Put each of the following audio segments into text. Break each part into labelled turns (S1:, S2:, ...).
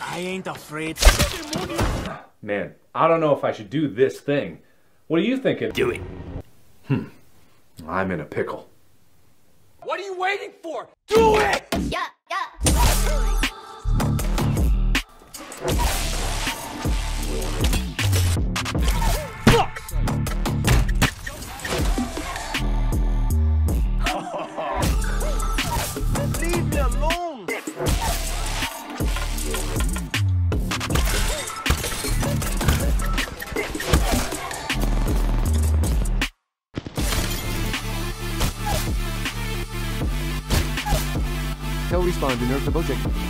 S1: I ain't afraid.
S2: Man, I don't know if I should do this thing. What are you thinking?
S1: Do it. Hmm.
S2: I'm in a pickle.
S1: What are you waiting for? Do it!
S3: Yeah, yeah.
S4: Tell respawn to nerf the Bojack.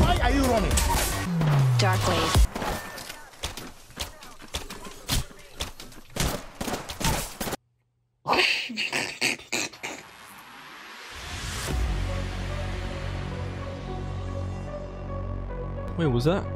S1: Why are you running?
S3: Dark wave.
S5: Wait, was that?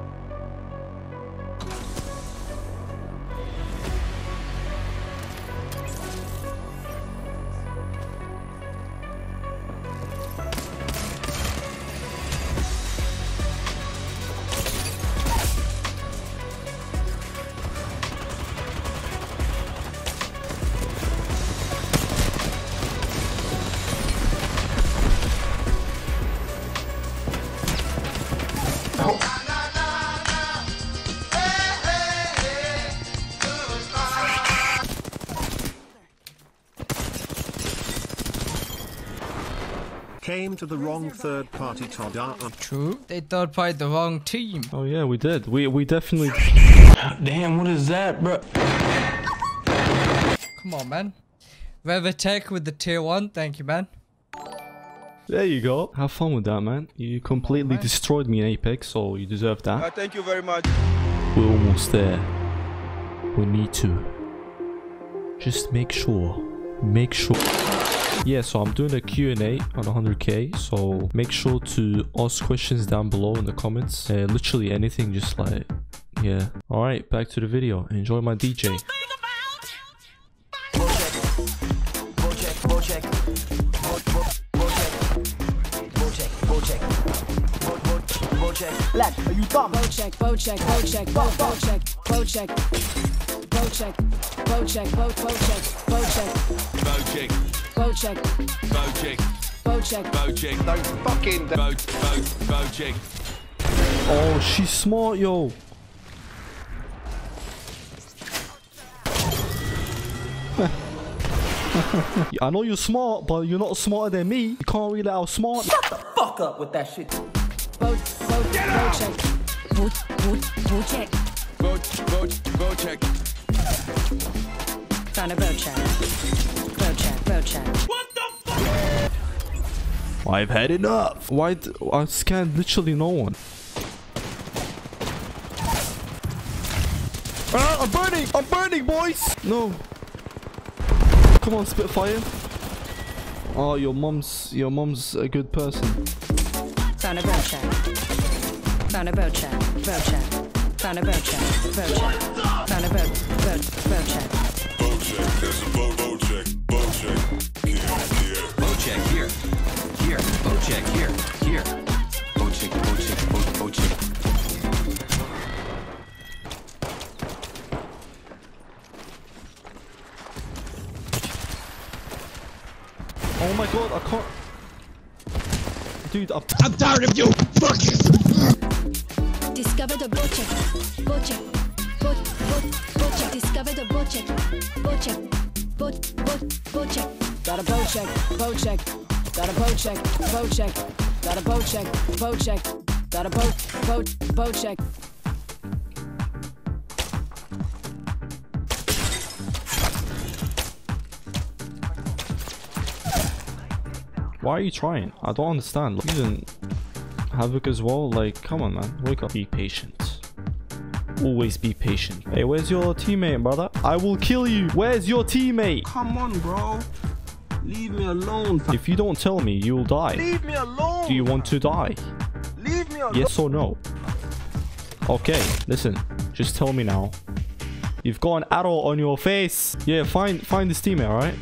S6: Came to the wrong third party Todd up.
S7: True. They third party the wrong team.
S5: Oh yeah, we did. We we definitely.
S1: Damn, what is that, bro?
S7: Come on, man. Rev Tech with the tier one. Thank you, man.
S5: There you go. Have fun with that, man. You completely
S7: man.
S5: destroyed me in Apex, so you deserve that.
S1: Uh, thank you very much.
S5: We're almost there. We need to. Just make sure. Make sure. Yeah, so I'm doing a Q&A on 100k, so make sure to ask questions down below in the comments. Uh, literally anything, just like, yeah. Alright, back to the video. Enjoy my DJ.
S8: Bocek, Bocek, Bocek, Bo, Bocek, Bocek, Bocek, Bocek, Bo, Bocek, Bocek,
S9: Bojack,
S8: Bocek,
S9: Bojack,
S8: Bocek.
S9: Bojack,
S6: Don't fucking.
S9: Bo, Bo, Bojack.
S5: Oh, she's smart, yo. I know you're smart, but you're not smarter than me. You can't really outsmart me.
S1: Fuck up with that shit.
S8: Bo, Bo, Bocek, Bo, Bo, Bocek.
S9: Bo, check. Bo, Bojack.
S8: Found a Bocek. Bocek, Bocek.
S5: I've had enough. Why? I scanned literally no one. Ah, I'm burning! I'm burning, boys! No. Come on, Spitfire. Oh, your mom's your mom's a good person.
S8: Found a boat Bocek. Found a Bocek, Bocek. Found a
S10: Bocek, Bocek.
S5: Oh my god, I can't. Dude, I'm, tired of you fucking
S8: Discover the Bocek. Bocek. Bo, Bo, Bocek. Discover the Bocek. Bocek. Bo, Bo, Bocek. Got a bow check, bow check. Got a bow check, bow check. Got a bow check, bow check. Got a bow, bow, bow
S5: Why are you trying? I don't understand. Like, even Havoc as well. Like, come on, man. Wake up. Be patient. Always be patient. Hey, where's your teammate, brother? I will kill you. Where's your teammate?
S1: Come on, bro. Leave me alone.
S5: If you don't tell me, you'll die.
S1: Leave me alone.
S5: Do you want to die?
S1: Leave me alone.
S5: Yes or no? Okay, listen. Just tell me now. You've got an arrow on your face. Yeah, find find this teammate, alright?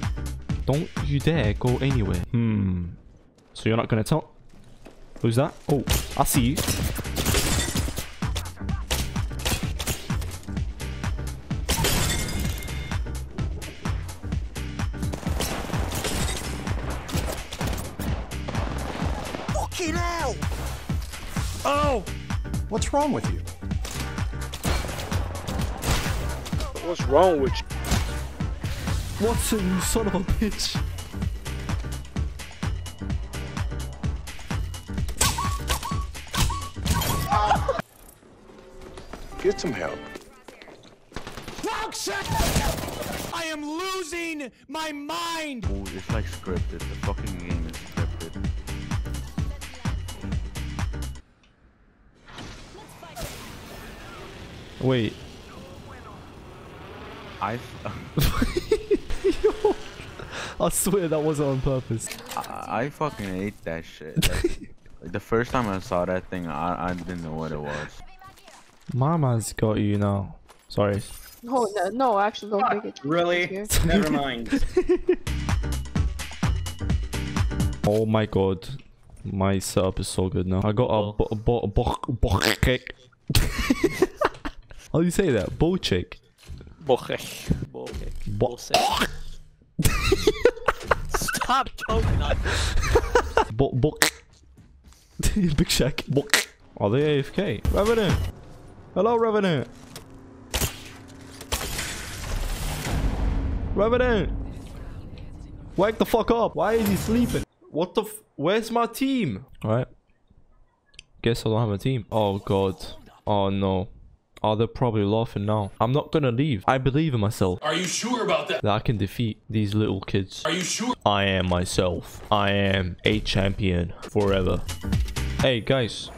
S5: Don't you dare go anywhere. Hmm. So you're not gonna tell? Who's that? Oh, I see you.
S1: Fucking hell. Oh.
S6: What's wrong with you?
S1: What's wrong with you?
S5: Watson, you son of a bitch.
S6: Get some help.
S1: I am losing my mind.
S10: Oh, it's like scripted. The fucking game is scripted.
S5: Wait.
S10: I,
S5: I swear that wasn't on purpose.
S10: I, I fucking hate that shit. Like, like, the first time I saw that thing, I, I didn't know what it was.
S5: Mama's got you now. Sorry.
S11: No, no, no, actually don't take it.
S1: Really? Never mind.
S5: Oh my god. My setup is so good now. I got a bo bo bo bo cake. How do you say that? Bo chick.
S12: Bochek. Bochek.
S5: Bo
S12: Stop choking on
S5: bo bo Big Shack. Bo Are oh, they AFK? Revenant. Hello, Revenant. Revenant. Wake the fuck up. Why is he sleeping? What the f- Where's my team? Alright. Guess I don't have a team. Oh god. Oh no. Oh, they're probably laughing now. I'm not gonna leave. I believe in myself.
S9: Are you sure about that?
S5: That I can defeat these little kids.
S9: Are you sure?
S5: I am myself. I am a champion forever. Hey guys.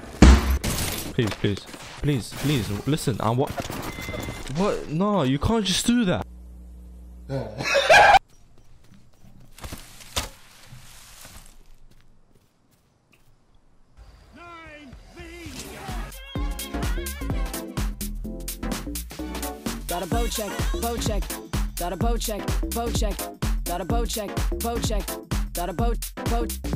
S5: Please, please. Please, please, listen. I what? What? No, you can't just do that.
S8: bow check, bow check. Got a bow check, bow check. Got a bow check, bow check. Got a bow, bow, bow.